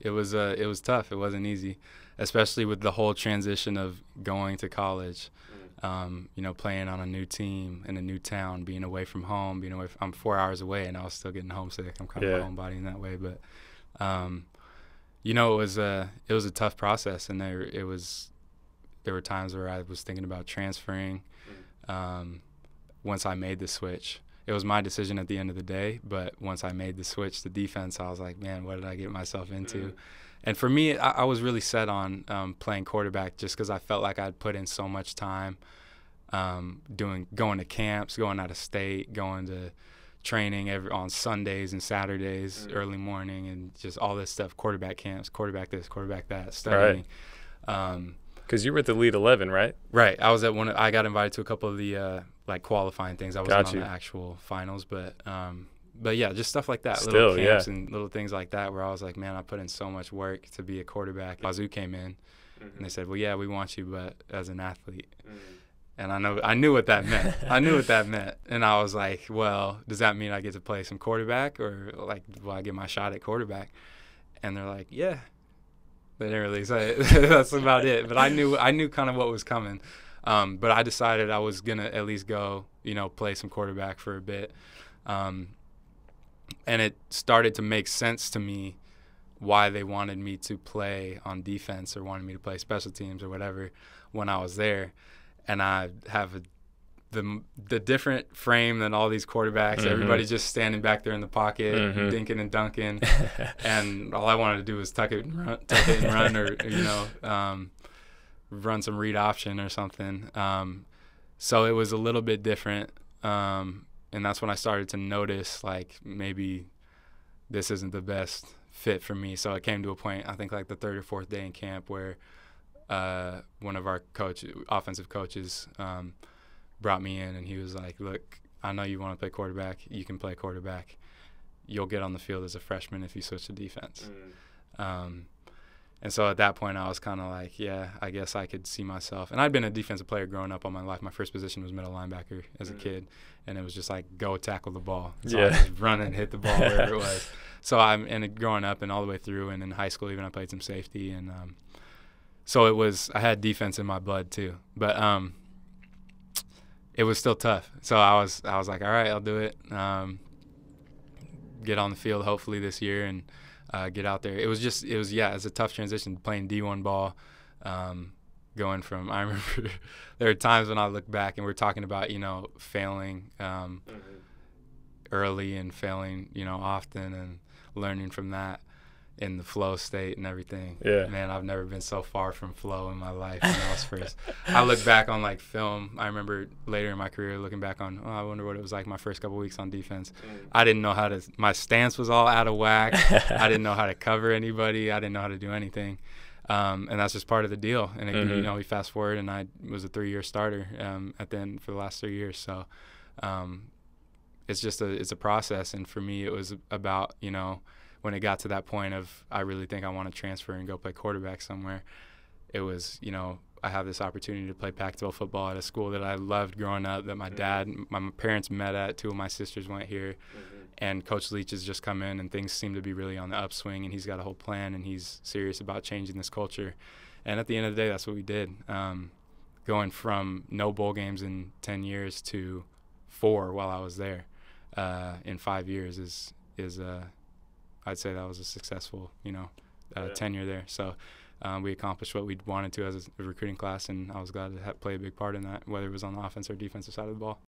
it was uh, it was tough. It wasn't easy, especially with the whole transition of going to college. Um, you know, playing on a new team in a new town, being away from home, being away. From, I'm four hours away, and I was still getting homesick. I'm kind of Yeah. a homebody in that way, but um, you know, it was a it was a tough process, and there it was. There were times where I was thinking about transferring. Um, once I made the switch, it was my decision at the end of the day. But once I made the switch to defense, I was like, man, what did I get myself into? And for me, I, I was really set on um, playing quarterback just because I felt like I'd put in so much time um, doing going to camps, going out of state, going to training every on Sundays and Saturdays, early morning, and just all this stuff. Quarterback camps, quarterback this, quarterback that, studying. Um, Because you were at the Elite 11, right? Right. I was at one. I got invited to a couple of the uh, like qualifying things. I wasn't Got on you. the actual finals, but um, but yeah, just stuff like that. Still, little camps yeah. and little things like that, where I was like, man, I put in so much work to be a quarterback. Wazzu came in, and they said, well, yeah, we want you, but as an athlete. And I know I knew what that meant. I knew what that meant, and I was like, well, does that mean I get to play some quarterback, or like, will I get my shot at quarterback? And they're like, yeah. They didn't really say it. That's about it. But I knew I knew kind of what was coming. Um, but I decided I was gonna at least go, you know, play some quarterback for a bit. Um, and it started to make sense to me why they wanted me to play on defense or wanted me to play special teams or whatever when I was there. And I have a, the the different frame than all these quarterbacks. Mhm. Everybody's just standing back there in the pocket, Mhm. dinking and dunking and all I wanted to do was tuck it and run, tuck it and run, or you know, um, run some read option or something. Um, so it was a little bit different, um, and that's when I started to notice like maybe this isn't the best fit for me. So it came to a point, I think like the third or fourth day in camp, where uh, one of our coach, offensive coaches, um, brought me in, and he was like, "Look, I know you want to play quarterback. You can play quarterback." you'll get on the field as a freshman if you switch to defense. Um, and so at that point, I was kind of like, yeah, I guess I could see myself. And I'd been a defensive player growing up all my life. My first position was middle linebacker as a kid, and it was just like go tackle the ball. So I Yeah. just run and hit the ball wherever it was. So I'm and growing up and all the way through, and in high school even I played some safety, and um, so it was I had defense in my blood too. But um, it was still tough. So I was I was like, all right, I'll do it. Um, get on the field hopefully this year and uh, get out there. It was just it was yeah, it's a tough transition playing D1 ball. Um, going from I remember there are times when I look back and we're talking about you know failing um, early and failing you know often and learning from that in the flow state and everything. Yeah. Man, I've never been so far from flow in my life when I was first. I look back on like film. I remember later in my career looking back on, oh, I wonder what it was like my first couple weeks on defense. I didn't know how to. My stance was all out of whack. I didn't know how to cover anybody. I didn't know how to do anything. Um, and that's just part of the deal. And it, you Mhm. know, we fast forward, and I was a three-year starter um, at the end for the last three years. So um, it's just a it's a process. And for me, it was about you know when it got to that point of I really think I want to transfer and go play quarterback somewhere. It was you know I have this opportunity to play Pac-12 football at a school that I loved growing up. That my dad, my my parents met at. Two of my sisters went here and Coach Leach has just come in, and things seem to be really on the upswing, and he's got a whole plan, and he's serious about changing this culture. And at the end of the day, that's what we did. Um, going from no bowl games in 10 years to four while I was there uh, in five years is is uh, I'd say that was a successful you know uh, Yeah. tenure there. So. Um, we accomplished what we wanted to as a recruiting class, and I was glad to play a big part in that, whether it was on the offense or defensive side of the ball.